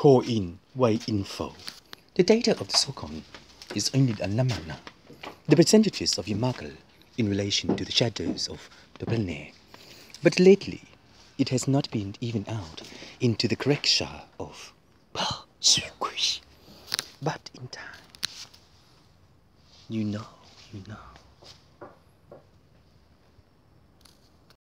Call in way info. The data of the sokon is only a number. The percentages of Yamagal in relation to the shadows of the planet. But lately, it has not been even out into the correct share of But in time, you know, you know.